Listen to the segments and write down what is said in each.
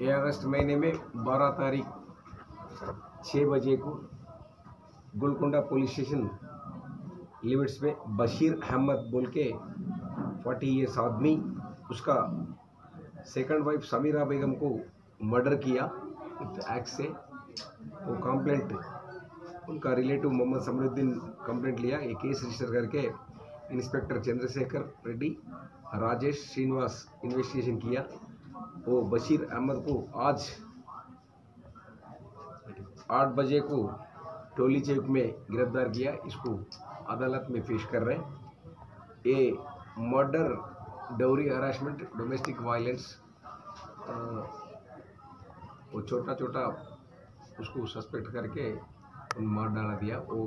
ये अगस्त महीने में 12 तारीख छः बजे को गोलकोंडा पुलिस स्टेशन लिमिट्स में बशीर अहमद बोल के फोर्टी ईयर्स आदमी, उसका सेकंड वाइफ समीरा बेगम को मर्डर किया एक्ट से। वो कंप्लेंट उनका रिलेटिव मोहम्मद समरुद्दीन कंप्लेंट लिया। ये केस रजिस्टर करके इंस्पेक्टर चंद्रशेखर रेड्डी, राजेश श्रीनिवास इन्वेस्टिगेशन किया। वो बशीर अहमद को आज आठ बजे को टोली चौक में गिरफ़्तार किया। इसको अदालत में पेश कर रहे हैं। ये मर्डर, डोरी हरासमेंट, डोमेस्टिक वायलेंस वो छोटा छोटा उसको सस्पेक्ट करके उन मार डाला दिया वो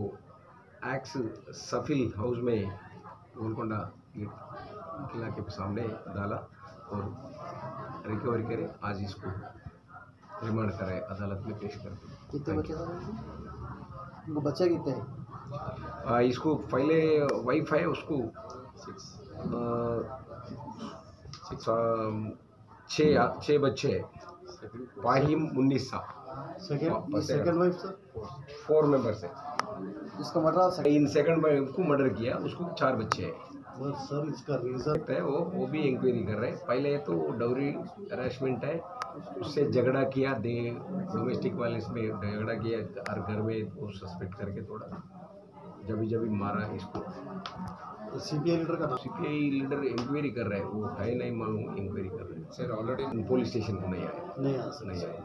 एक्स सफिल हाउस में गोलकोंडा किला के सामने डाला और रिकवरी करे आज इसको रिमांड करे अदालत में पेश कर कितने बच्चे बच्चे कितने हैं? आ, इसको पहले वाइफ है उसको छः छः बच्चे हैं। पाहिम उन्नीस सा सेकंड है। वाइफ सर फोर मेंबर्स है। इसका मर्डर इन सेकंड वाइफ को मर्डर किया उसको चार बच्चे हैं। बस सर इसका रीजन है वो वो भी इंक्वायरी कर रहे हैं। पहले तो डोरी हरासमेंट है उससे झगड़ा किया दे डोमेस्टिक वायलेंस में झगड़ा किया हर घर में वो सस्पेक्ट करके थोड़ा जब जब मारा इसको। सीपीआई लीडर का सीपीआई लीडर इंक्वायरी कर रहे हैं वो है नहीं मालूम इंक्वायरी कर रहे हैं। सर ऑलरेडी पुलिस स्टेशन को नहीं आया नहीं आया नहीं आया